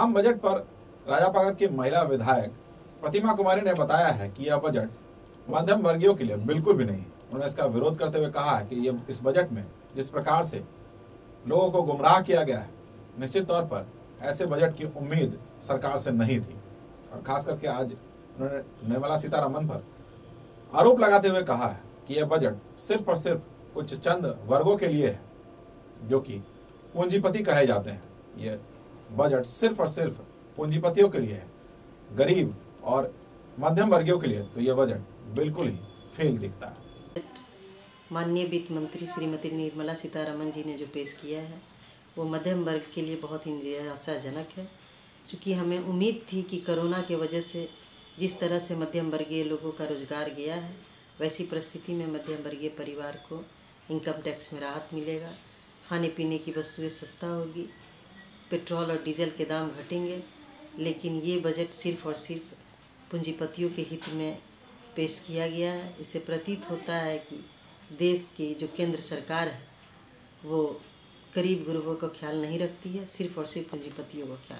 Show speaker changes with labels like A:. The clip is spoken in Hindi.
A: आम बजट पर राजापागर की महिला विधायक प्रतिमा कुमारी ने बताया है कि यह बजट मध्यम वर्गीयों के लिए बिल्कुल भी नहीं उन्होंने इसका विरोध करते हुए कहा है कि ये इस बजट में जिस प्रकार से लोगों को गुमराह किया गया है, निश्चित तौर पर ऐसे बजट की उम्मीद सरकार से नहीं थी। और खास करके आज उन्होंने निर्मला सीतारमन पर आरोप लगाते हुए कहा है कि यह बजट सिर्फ़ और सिर्फ़ कुछ चंद वर्गों के लिए है, जो कि पूंजीपति कहे जाते हैं। ये बजट सिर्फ़ और सिर्फ़ पूंजीपतियों के लिए है, गरीब और मध्यम वर्गीयों के लिए तो यह बजट बिल्कुल ही फेल दिखता है।
B: माननीय वित्त मंत्री श्रीमती निर्मला सीतारमन जी ने जो पेश किया है, वो मध्यम वर्ग के लिए बहुत ही निराशाजनक है। क्योंकि हमें उम्मीद थी कि कोरोना के वजह से जिस तरह से मध्यम वर्गीय लोगों का रोज़गार गया है, वैसी परिस्थिति में मध्यम वर्गीय परिवार को इनकम टैक्स में राहत मिलेगा खाने पीने की वस्तुएँ सस्ता होगी पेट्रोल और डीजल के दाम घटेंगे, लेकिन ये बजट सिर्फ़ और सिर्फ़ पूंजीपतियों के हित में पेश किया गया है। इससे प्रतीत होता है कि देश की जो केंद्र सरकार है, वो गरीब गुरुओं का ख्याल नहीं रखती है, सिर्फ़ और सिर्फ़ पूंजीपतियों का ख्याल।